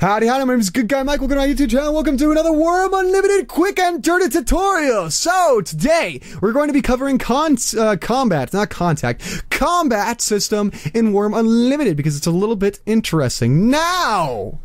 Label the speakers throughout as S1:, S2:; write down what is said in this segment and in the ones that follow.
S1: Howdy, howdy, my name is Good Guy Mike. Welcome to my YouTube channel. Welcome to another Wurm Unlimited quick and dirty tutorial. So, today, we're going to be covering con- uh, combat, not contact, combat system in Wurm Unlimited because it's a little bit interesting. Now,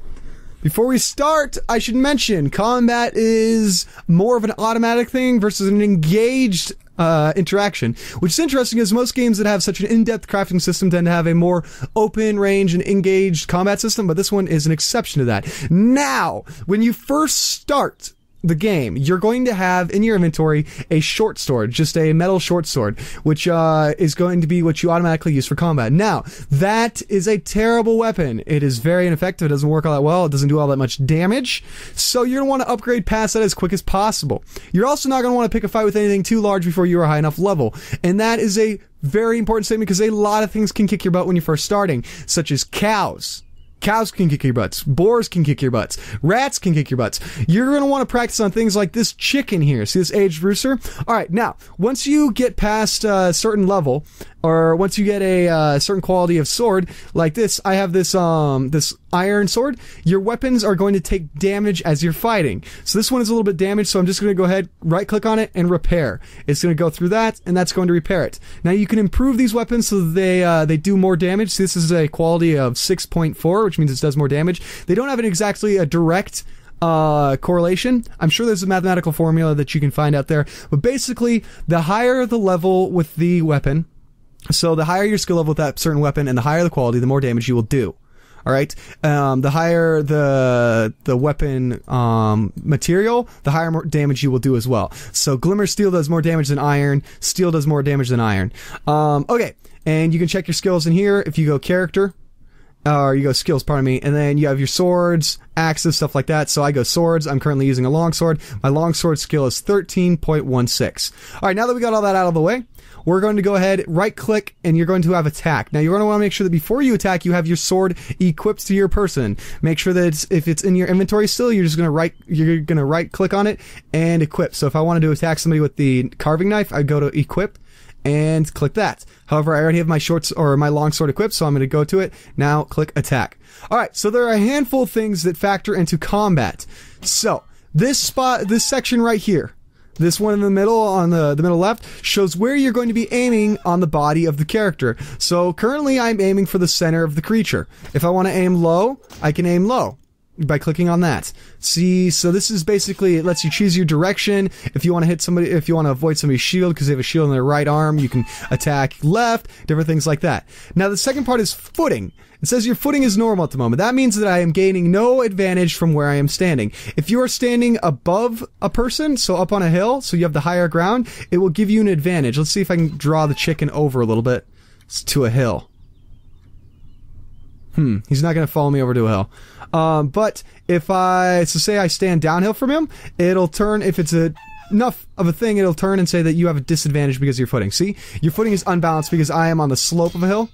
S1: before we start, I should mention combat is more of an automatic thing versus an engaged uh, interaction, which is interesting as most games that have such an in-depth crafting system tend to have a more open range and engaged combat system, but this one is an exception to that. Now, when you first start the game, you're going to have in your inventory a short sword, just a metal short sword, which uh, is going to be what you automatically use for combat. Now, that is a terrible weapon. It is very ineffective. It doesn't work all that well. It doesn't do all that much damage. So you're going to want to upgrade past that as quick as possible. You're also not going to want to pick a fight with anything too large before you are high enough level. And that is a very important statement because a lot of things can kick your butt when you're first starting, such as cows Cows can kick your butts. Boars can kick your butts. Rats can kick your butts. You're going to want to practice on things like this chicken here. See this aged rooster? All right. Now, once you get past a certain level, or once you get a uh, certain quality of sword like this, I have this um this iron sword. Your weapons are going to take damage as you're fighting. So this one is a little bit damaged, so I'm just going to go ahead, right click on it, and repair. It's going to go through that, and that's going to repair it. Now you can improve these weapons so they uh, they do more damage. So this is a quality of 6.4, which means it does more damage. They don't have an exactly a direct uh, correlation. I'm sure there's a mathematical formula that you can find out there, but basically, the higher the level with the weapon, so the higher your skill level with that certain weapon and the higher the quality, the more damage you will do. All right. Um, the higher the the weapon um, material, the higher damage you will do as well. So glimmer steel does more damage than iron. Steel does more damage than iron. Um, okay, and you can check your skills in here if you go character. Or you go skills, pardon me, and then you have your swords, axes, stuff like that. So I go swords. I'm currently using a longsword. My longsword skill is 13.16. All right, now that we got all that out of the way, we're going to go ahead, right click, and you're going to have attack. Now you're going to want to make sure that before you attack, you have your sword equipped to your person. Make sure that it's, if it's in your inventory still, you're just going to right, you're going to right click on it and equip. So if I wanted to attack somebody with the carving knife, I go to equip and click that. However, I already have my shorts or my long sword equipped, so I'm going to go to it. Now click attack. All right. So there are a handful of things that factor into combat. So this spot, this section right here, this one in the middle on the, the middle left shows where you're going to be aiming on the body of the character. So currently I'm aiming for the center of the creature. If I want to aim low, I can aim low by clicking on that. See, so this is basically it lets you choose your direction. If you want to hit somebody, if you want to avoid somebody's shield because they have a shield in their right arm, you can attack left, different things like that. Now the second part is footing. It says your footing is normal at the moment. That means that I am gaining no advantage from where I am standing. If you are standing above a person, so up on a hill, so you have the higher ground, it will give you an advantage. Let's see if I can draw the chicken over a little bit to a hill. Hmm, he's not going to follow me over to a hill. Um, but if I, so say I stand downhill from him, it'll turn, if it's a, enough of a thing, it'll turn and say that you have a disadvantage because of your footing. See? Your footing is unbalanced because I am on the slope of a hill.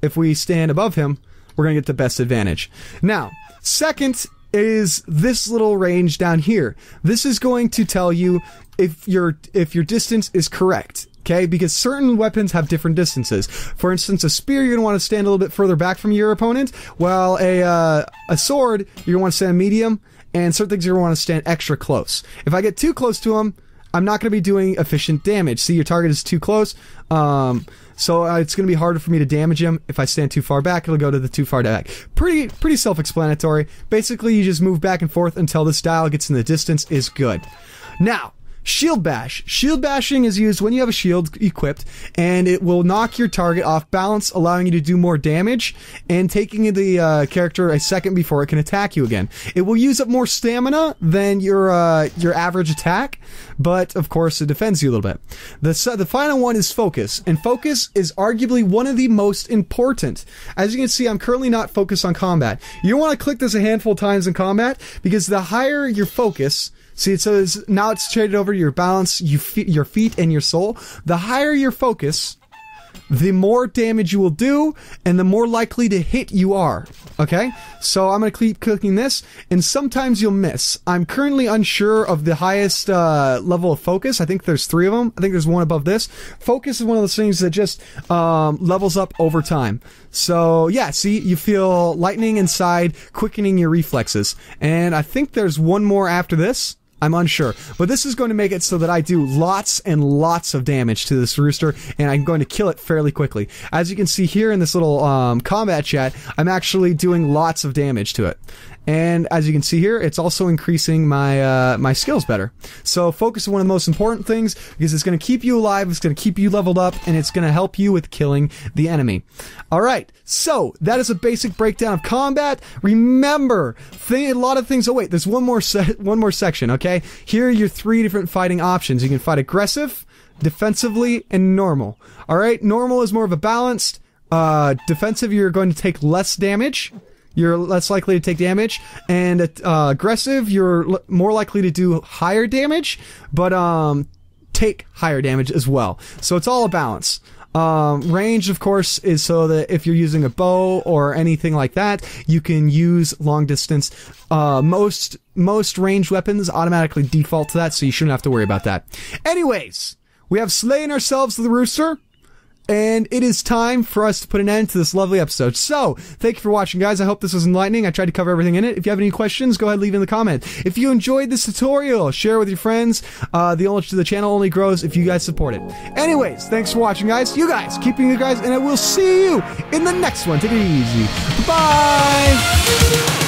S1: If we stand above him, we're going to get the best advantage. Now, second is this little range down here. This is going to tell you if your if your distance is correct. Okay, because certain weapons have different distances. For instance, a spear you're gonna want to stand a little bit further back from your opponent, while a uh, a sword you're gonna want to stand medium, and certain things you're gonna want to stand extra close. If I get too close to him, I'm not gonna be doing efficient damage. See, your target is too close. Um, so uh, it's to be harder for me to damage him. If I stand too far back, it'll go to the too far back. Pretty, pretty self-explanatory. Basically, you just move back and forth until this dial gets in the distance is good. Now, Shield bash. Shield bashing is used when you have a shield equipped, and it will knock your target off balance, allowing you to do more damage, and taking the uh, character a second before it can attack you again. It will use up more stamina than your uh, your average attack, but of course it defends you a little bit. The the final one is focus, and focus is arguably one of the most important. As you can see, I'm currently not focused on combat. You want to click this a handful of times in combat because the higher your focus See, it says now it's traded over your balance, you your feet, and your soul. The higher your focus, the more damage you will do and the more likely to hit you are. Okay? So I'm to keep cooking this and sometimes you'll miss. I'm currently unsure of the highest uh, level of focus. I think there's three of them. I think there's one above this. Focus is one of those things that just um, levels up over time. So yeah, see, you feel lightning inside, quickening your reflexes. And I think there's one more after this. I'm unsure. But this is going to make it so that I do lots and lots of damage to this rooster, and I'm going to kill it fairly quickly. As you can see here in this little um, combat chat, I'm actually doing lots of damage to it. And as you can see here, it's also increasing my uh, my skills better. So focus is one of the most important things because it's going to keep you alive, it's going to keep you leveled up, and it's going to help you with killing the enemy. All right, so that is a basic breakdown of combat. Remember, a lot of things. Oh wait, there's one more one more section. Okay, here are your three different fighting options. You can fight aggressive, defensively, and normal. All right, normal is more of a balanced. Uh, defensive, you're going to take less damage you're less likely to take damage. And uh, aggressive, you're l- more likely to do higher damage, but um, take higher damage as well. So it's all a balance. Um, range, of course, is so that if you're using a bow or anything like that, you can use long distance. Uh, most most ranged weapons automatically default to that, so you shouldn't have to worry about that. Anyways, we have slain ourselves the rooster. And it is time for us to put an end to this lovely episode. So, thank you for watching, guys. I hope this was enlightening. I tried to cover everything in it. If you have any questions, go ahead and leave in the comment. If you enjoyed this tutorial, share it with your friends. Uh, the the channel only grows if you guys support it. Anyways, thanks for watching, guys. You guys, keeping you guys, and I will see you in the next one. Take it easy. Bye.